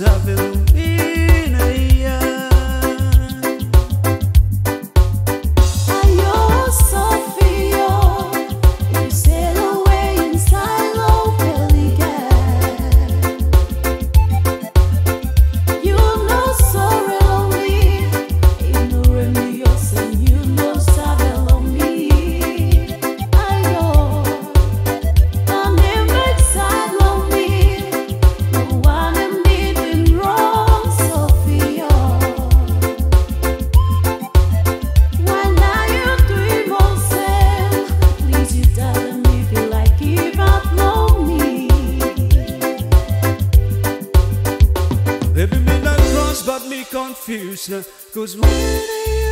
something producer. Cause when I